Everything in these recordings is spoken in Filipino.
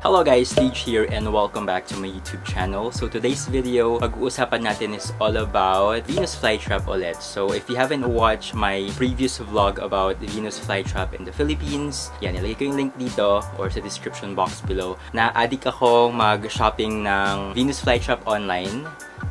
Hello guys, Stage here and welcome back to my YouTube channel. So today's video, pag-uusapan natin is all about Venus Flytrap ulit. So if you haven't watched my previous vlog about Venus Flytrap in the Philippines, yan, nilagay ko yung link dito or sa description box below. Na-addict ako mag-shopping ng Venus Flytrap online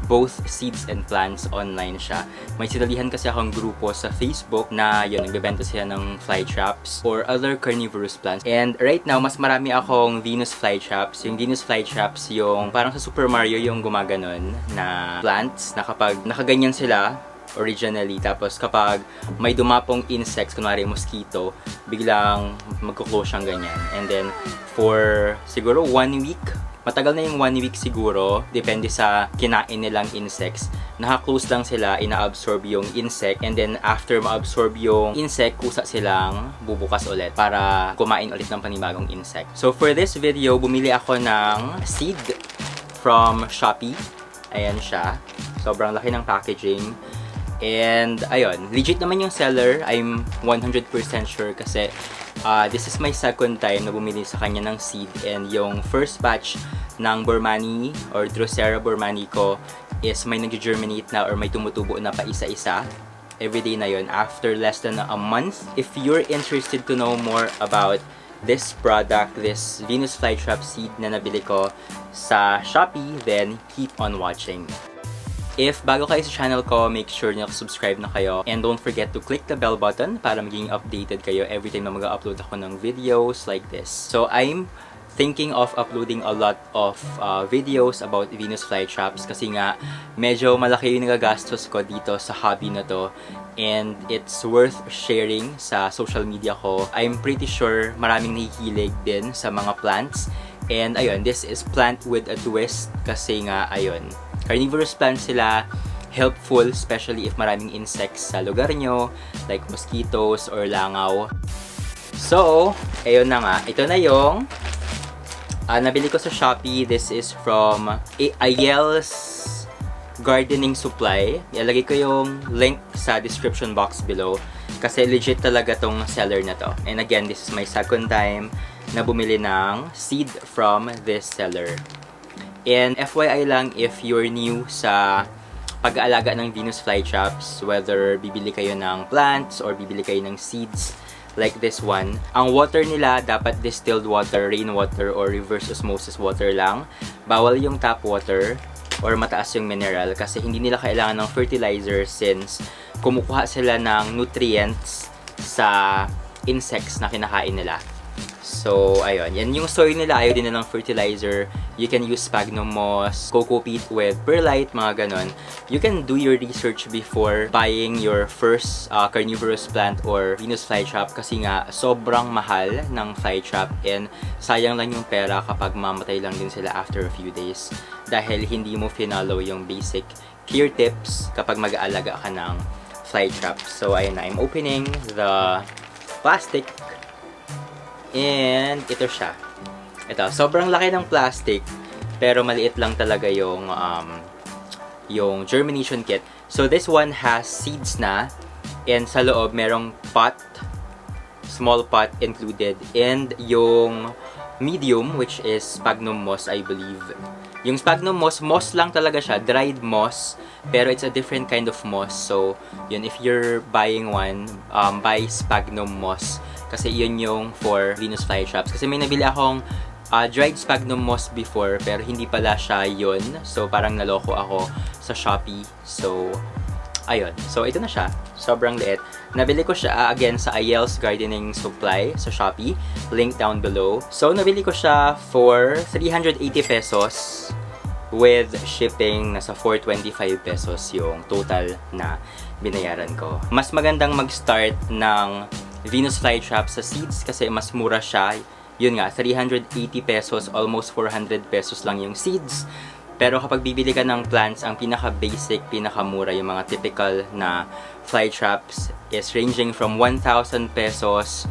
both seeds and plants online siya. May sinalihan kasi akong grupo sa Facebook na yun, nagbebenta sila ng fly traps or other carnivorous plants. And right now, mas marami akong Venus fly traps. Yung Venus fly traps, yung parang sa Super Mario yung gumaganon na plants na kapag nakaganyan sila, originally. Tapos kapag may dumapong insects, kunwari mosquito, biglang magkuklose siyang ganyan. And then, for siguro one week, matagal na yung one week siguro, depende sa kinain nilang insects. Naka-close lang sila, ina-absorb yung insect, and then after ma-absorb yung insect, kusa silang bubukas ulit para kumain ulit ng panibagong insect. So for this video, bumili ako ng seed from Shopee. Ayan siya. Sobrang laki ng packaging. And, ayun, legit naman yung seller. I'm 100% sure kasi uh, this is my second time na bumili sa kanya ng seed. And yung first batch ng Burmani or Drosera Burmani ko is may nag-germinate na or may tumutubo na pa isa-isa everyday na yon after less than a month. If you're interested to know more about this product, this Venus Flytrap seed na nabili ko sa Shopee, then keep on watching. If bago kayo sa channel ko, make sure na subscribe na kayo. And don't forget to click the bell button para maging updated kayo every time na mag-upload ako ng videos like this. So I'm thinking of uploading a lot of uh, videos about Venus flytraps kasi nga medyo malaki yung nagagastos ko dito sa hobby na to and it's worth sharing sa social media ko. I'm pretty sure maraming nahihilig din sa mga plants and ayun, this is plant with a twist kasi nga ayun, Carnivorous plants sila, helpful especially if maraming insects sa lugar nyo, like mosquitoes or langaw. So, ayun na nga. Ito na yung uh, nabili ko sa Shopee. This is from Ayel's Gardening Supply. Ilalagay ko yung link sa description box below. Kasi legit talaga tong seller na to. And again, this is my second time na bumili ng seed from this seller. And FYI lang if you're new sa pag-aalaga ng Venus flytraps, whether bibili kayo ng plants or bibili kayo ng seeds like this one, ang water nila dapat distilled water, rainwater, or reverse osmosis water lang. Bawal yung tap water or mataas yung mineral kasi hindi nila kailangan ng fertilizer since kumukuha sila ng nutrients sa insects na kinakain nila. So, ayun. Yan yung soil nila. Ayaw din na fertilizer. You can use sphagnum moss, coco peat with perlite, mga ganon. You can do your research before buying your first uh, carnivorous plant or Venus flytrap kasi nga sobrang mahal ng flytrap and sayang lang yung pera kapag mamatay lang din sila after a few days dahil hindi mo finalo yung basic care tips kapag mag-aalaga ka ng flytrap. So, ayun na. I'm opening the plastic And ito siya. Ito, sobrang laki ng plastic pero maliit lang talaga yung um, yung germination kit. So this one has seeds na and sa loob merong pot, small pot included and yung medium which is sphagnum moss I believe. Yung sphagnum moss, moss lang talaga siya, dried moss, pero it's a different kind of moss. So, yun, if you're buying one, um, buy sphagnum moss kasi yun yung for Venus flytraps. Kasi may nabili akong uh, dried sphagnum moss before, pero hindi pala siya yun. So, parang naloko ako sa Shopee. So, ayun. So, ito na siya. Sobrang liit. Nabili ko siya, uh, again, sa Ayel's Gardening Supply sa Shopee. Link down below. So, nabili ko siya for 380 pesos with shipping nasa 425 pesos yung total na binayaran ko. Mas magandang mag-start ng Venus flytrap sa seeds kasi mas mura siya. Yun nga, 380 pesos, almost 400 pesos lang yung seeds. Pero kapag bibili ka ng plants, ang pinaka-basic, pinaka-mura, yung mga typical na flytraps is ranging from 1,000 pesos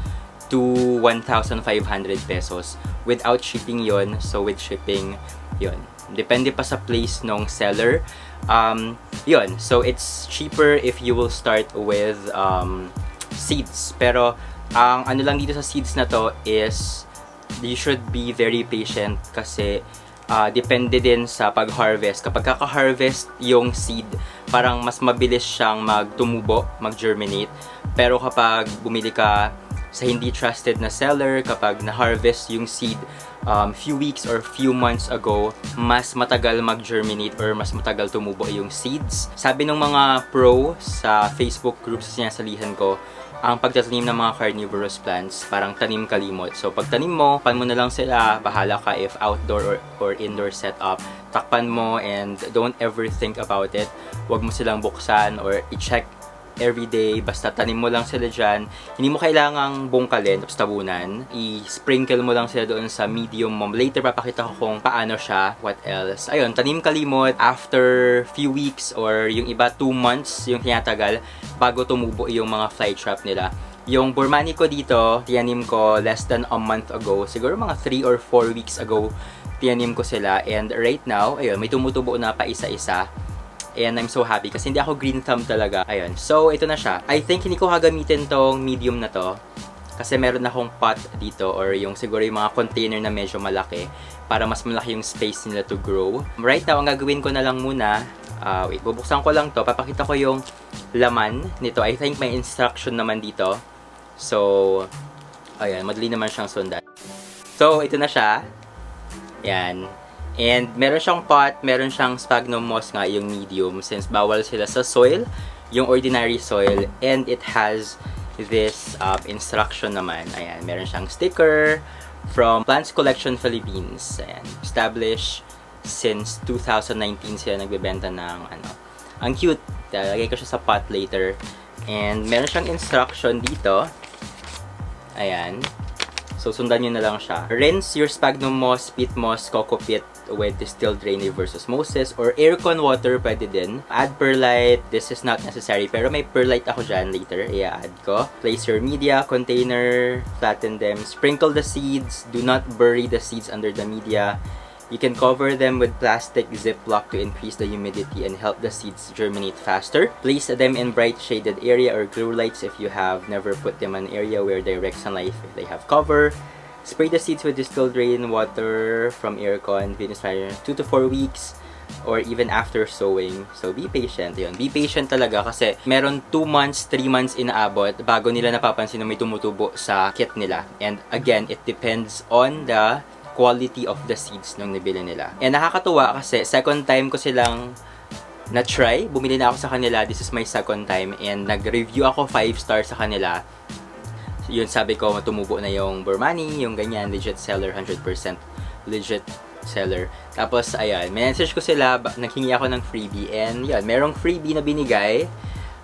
to 1,500 pesos. Without shipping yon So with shipping, yon Depende pa sa place ng seller. Um, yon So it's cheaper if you will start with um, seeds. Pero, ang ano lang dito sa seeds na to is you should be very patient kasi uh, depende din sa pag-harvest. Kapag kaka-harvest yung seed, parang mas mabilis siyang magtumubo, mag-germinate. Pero kapag bumili ka sa hindi trusted na seller, kapag na-harvest yung seed um, few weeks or few months ago, mas matagal mag-germinate or mas matagal tumubo yung seeds. Sabi ng mga pro sa Facebook group sa sinasalihan ko, ang pagtatanim ng mga carnivorous plants, parang tanim kalimot. So, pag tanim mo, pan mo na lang sila, bahala ka if outdoor or, or indoor setup. Takpan mo and don't ever think about it. Huwag mo silang buksan or i-check everyday, basta tanim mo lang sila dyan. Hindi mo kailangang bungkalin, tapos tabunan. I-sprinkle mo lang sila doon sa medium mo. Later, papakita ko kung paano siya, what else. Ayun, tanim kalimot, after few weeks or yung iba 2 months yung tinatagal bago tumubo yung mga fly trap nila. Yung Burmani ko dito, tiyanim ko less than a month ago. Siguro mga 3 or 4 weeks ago, tiyanim ko sila. And right now, ayun, may tumutubo na pa isa-isa. And I'm so happy kasi hindi ako green thumb talaga. Ayun. So, ito na siya. I think hindi ko gagamitin tong medium na to. Kasi meron akong pot dito or yung siguro yung mga container na medyo malaki para mas malaki yung space nila to grow. Right now, ang gagawin ko na lang muna, uh, wait, bubuksan ko lang to. Papakita ko yung laman nito. I think may instruction naman dito. So, ayan, madali naman siyang sundan. So, ito na siya. Yan. And meron siyang pot, meron siyang sphagnum moss nga yung medium since bawal sila sa soil, yung ordinary soil. And it has this uh, instruction naman. Ayan, meron siyang sticker from Plants Collection Philippines. Ayan, established since 2019 sila nagbebenta ng ano. Ang cute. Lagay ko siya sa pot later. And meron siyang instruction dito. Ayan. So, sundan nyo na lang siya. Rinse your sphagnum moss, peat moss, coco peat with distilled rainy versus osmosis or aircon water pwede din. Add perlite. This is not necessary pero may perlite ako dyan later. I-add ko. Place your media container. Flatten them. Sprinkle the seeds. Do not bury the seeds under the media. You can cover them with plastic ziplock to increase the humidity and help the seeds germinate faster. Place them in bright shaded area or grow lights if you have never put them in an area where direct sunlight if they have cover. Spray the seeds with distilled rain water from aircon, Venus fire, 2 to 4 weeks or even after sowing. So, be patient. Yun. Be patient talaga kasi meron 2 months, 3 months inaabot bago nila napapansin na may tumutubo sa kit nila. And again, it depends on the quality of the seeds nung nabili nila. And nakakatuwa kasi second time ko silang na-try. Bumili na ako sa kanila. This is my second time. And nag-review ako 5 stars sa kanila. Yun, sabi ko, tumubo na yung Burmani, yung ganyan, legit seller, 100% legit seller. Tapos, ayan, message ko sila, naghingi ako ng freebie. And, yun, merong freebie na binigay.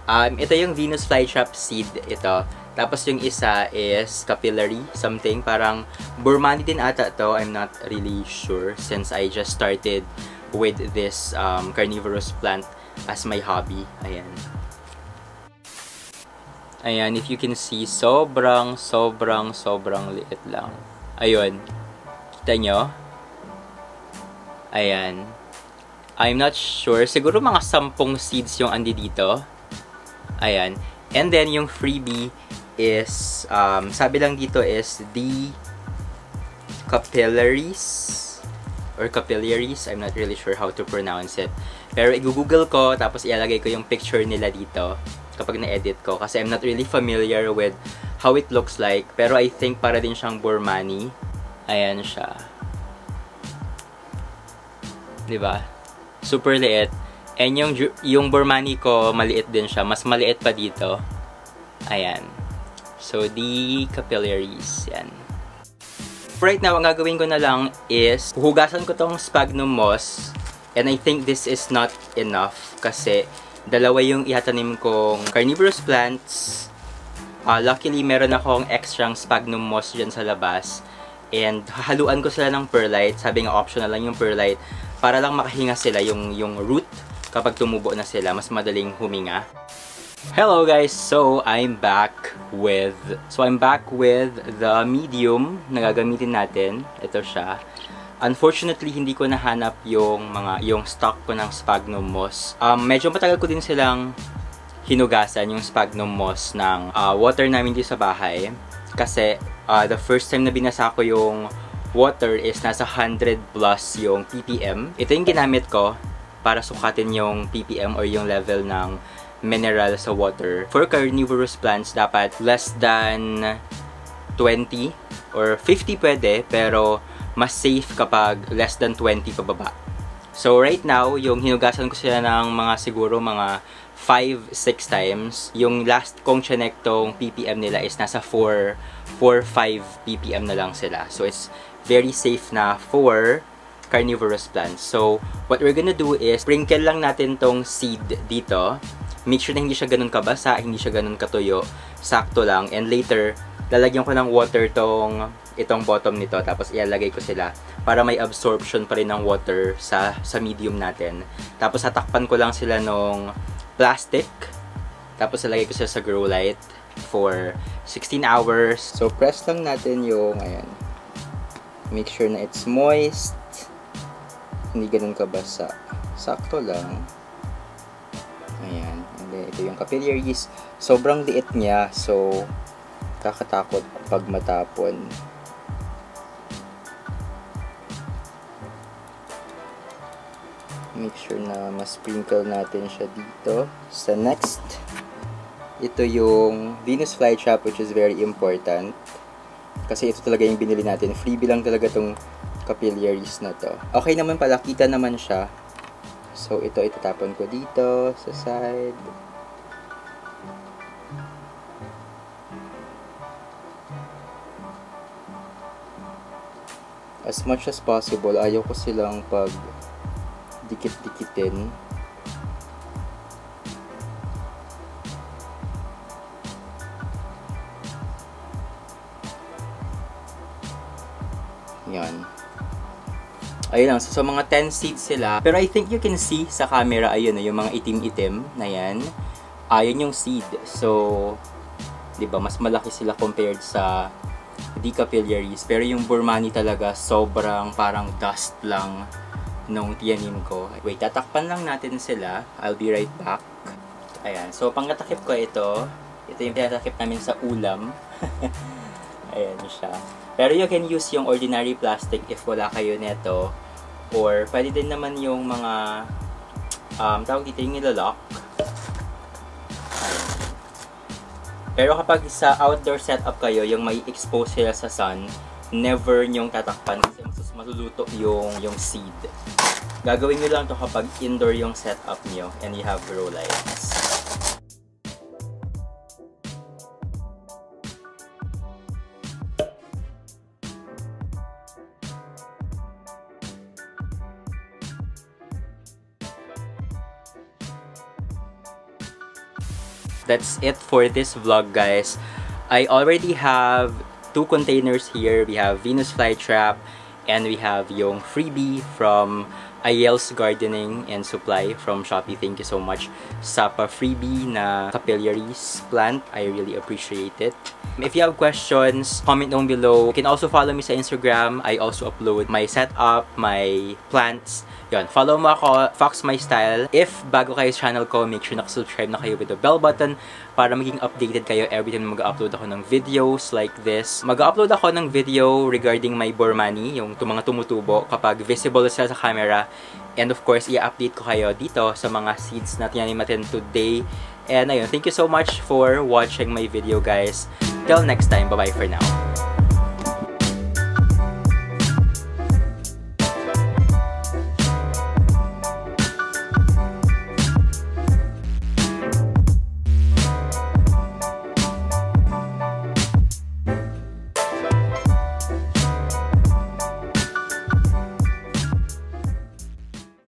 Um, ito yung Venus Flytrap seed, ito. Tapos yung isa is capillary, something parang Burmani din ata to, I'm not really sure since I just started with this um, carnivorous plant as my hobby. Ayan. Ayan, if you can see, sobrang, sobrang, sobrang liit lang. Ayun. Kita nyo? Ayan. I'm not sure. Siguro mga sampung seeds yung andi dito. Ayan. And then, yung freebie is, um, sabi lang dito is the capillaries or capillaries. I'm not really sure how to pronounce it. Pero i-google ko, tapos ilalagay ko yung picture nila dito kapag na-edit ko. Kasi I'm not really familiar with how it looks like. Pero I think para din siyang Burmani. Ayan siya. ba diba? Super liit. And yung, yung Burmani ko, maliit din siya. Mas maliit pa dito. Ayan. So, the capillaries. Yan. Right now, ang gagawin ko na lang is, hugasan ko tong sphagnum moss. And I think this is not enough kasi dalawa yung ihatanim kong carnivorous plants. Uh, luckily, meron akong extra sphagnum moss dyan sa labas. And haluan ko sila ng perlite. Sabi nga optional lang yung perlite para lang makahinga sila yung, yung root kapag tumubo na sila. Mas madaling huminga. Hello guys! So, I'm back with so I'm back with the medium na gagamitin natin. Ito siya. Unfortunately, hindi ko nahanap yung mga yung stock ko ng sphagnum moss. Um, medyo matagal ko din silang hinugasan yung sphagnum moss ng uh, water namin dito sa bahay. Kasi uh, the first time na binasa ko yung water is nasa 100 plus yung ppm. Ito yung ginamit ko para sukatin yung ppm or yung level ng mineral sa water. For carnivorous plants, dapat less than 20 or 50 pwede, pero mas safe kapag less than 20 pababa. So right now, yung hinugasan ko sila ng mga siguro mga 5-6 times. Yung last kong chinek tong PPM nila is nasa 4 4-5 PPM na lang sila. So it's very safe na for carnivorous plants. So what we're gonna do is sprinkle lang natin tong seed dito. Make sure na hindi siya ganun kabasa, hindi siya ganun katuyo. Sakto lang. And later, lalagyan ko ng water tong itong bottom nito tapos ilalagay ko sila para may absorption pa rin ng water sa sa medium natin. Tapos tatakpan ko lang sila nung plastic. Tapos ilalagay ko sila sa grow light for 16 hours. So press lang natin yung ayan. Make sure na it's moist. Hindi ganun kabasa. Sakto lang. Ito yung capillaries. Sobrang liit niya. So, kakatakot pag matapon. make sure na ma-sprinkle natin siya dito. Sa next, ito yung Venus flytrap which is very important. Kasi ito talaga yung binili natin. Freebie lang talaga tong capillaries na to. Okay naman pala, kita naman siya. So, ito itatapon ko dito sa side. As much as possible, ayaw ko silang pag dikit-dikitin. Yan. Ayun lang. So, sa mga 10 seats sila. Pero I think you can see sa camera, ayun, yung mga itim-itim na yan. Ayun yung seed. So, di ba mas malaki sila compared sa di capillaries. Pero yung Burmani talaga, sobrang parang dust lang nung tiyanin ko. Wait, tatakpan lang natin sila. I'll be right back. Ayan. So, pangtatakip ko ito. Ito yung pinatakip namin sa ulam. Ayan siya. Pero you can use yung ordinary plastic if wala kayo neto. Or, pwede din naman yung mga um, tawag dito yung nilalock. Pero kapag sa outdoor setup kayo, yung may expose sila sa sun, never nyong tatakpan kasi maluluto yung, yung seed. Gagawin nyo lang to kapag indoor yung setup nyo and you have grow lights. That's it for this vlog guys. I already have two containers here. We have Venus flytrap and we have yung freebie from Ayel's Gardening and Supply from Shopee. Thank you so much sa pa-freebie na capillaries plant. I really appreciate it. If you have questions, comment down below. You can also follow me sa Instagram. I also upload my setup, my plants. Yon, follow mo ako, Fox My Style. If bago kayo sa channel ko, make sure na-subscribe na kayo with the bell button para maging updated kayo every time mag-upload ako ng videos like this. Mag-upload ako ng video regarding my Bormani, yung mga tumutubo kapag visible sila sa camera And of course, i-update ko kayo dito sa mga seeds na tinanim natin today. And ayun, thank you so much for watching my video guys. Till next time, bye-bye for now.